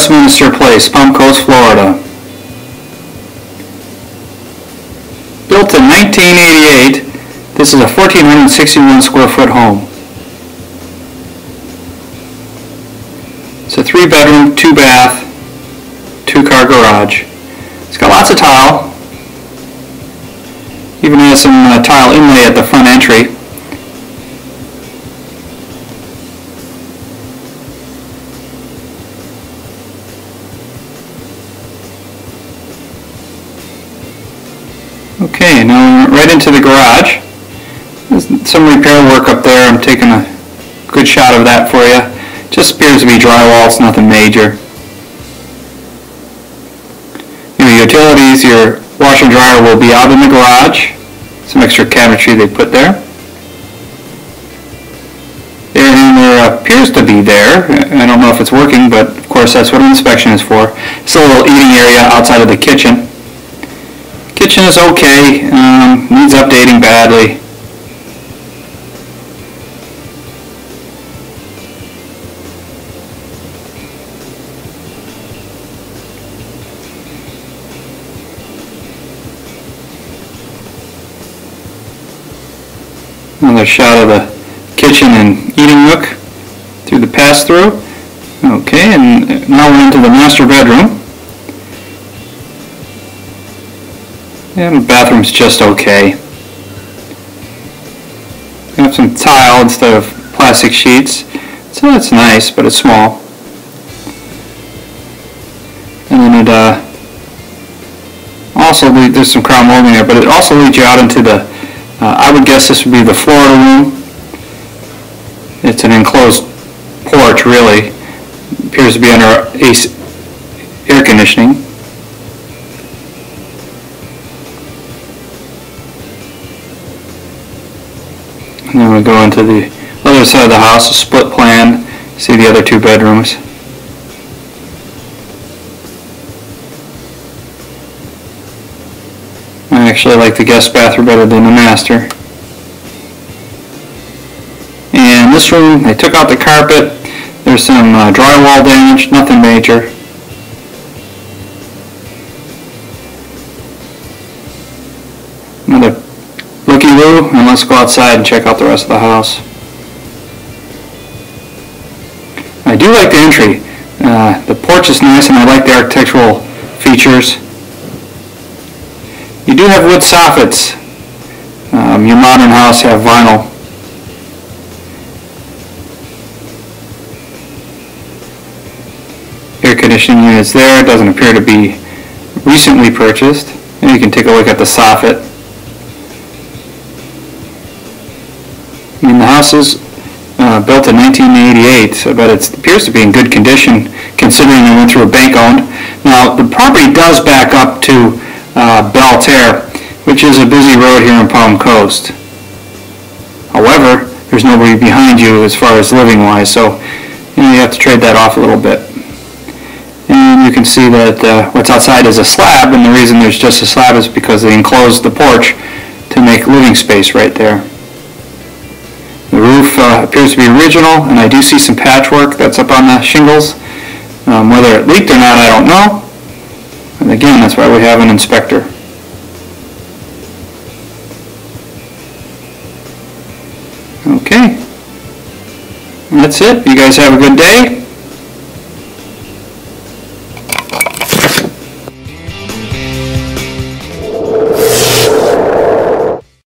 Westminster Place, Palm Coast, Florida. Built in 1988, this is a 1,461 square foot home. It's a three bedroom, two bath, two car garage. It's got lots of tile. Even has some uh, tile inlay at the front entry. Okay, now right into the garage. There's some repair work up there. I'm taking a good shot of that for you. Just appears to be drywall, it's nothing major. Your utilities, your washer and dryer will be out in the garage. Some extra cabinetry they put there. And there appears to be there, I don't know if it's working, but of course that's what an inspection is for. It's a little eating area outside of the kitchen. Kitchen is okay, um, needs updating badly. Another shot of the kitchen and eating nook through the pass-through. Okay, and now we're into the master bedroom. And the bathroom's just okay. We have some tile instead of plastic sheets. So that's nice, but it's small. And then it, uh, also, lead- there's some crown molding there, but it also leads you out into the, uh, I would guess this would be the Florida room. It's an enclosed porch, really. Appears to be under air conditioning. And then we go into the other side of the house, a split plan, see the other two bedrooms. I actually like the guest bathroom better than the master. And this room, they took out the carpet. There's some uh, drywall damage, nothing major. Another and let's go outside and check out the rest of the house. I do like the entry. Uh, the porch is nice and I like the architectural features. You do have wood soffits. Um, your modern house have vinyl. Air conditioning units there. It doesn't appear to be recently purchased. And you can take a look at the soffit. House is uh, built in 1988, but it appears to be in good condition considering it went through a bank owned. Now, the property does back up to uh, Belle Terre, which is a busy road here in Palm Coast. However, there's nobody behind you as far as living wise, so you know you have to trade that off a little bit. And you can see that uh, what's outside is a slab, and the reason there's just a slab is because they enclosed the porch to make living space right there. The roof uh, appears to be original, and I do see some patchwork that's up on the shingles. Um, Whether it leaked or not, I don't know. And again, that's why we have an inspector. Okay. That's it. You guys have a good day.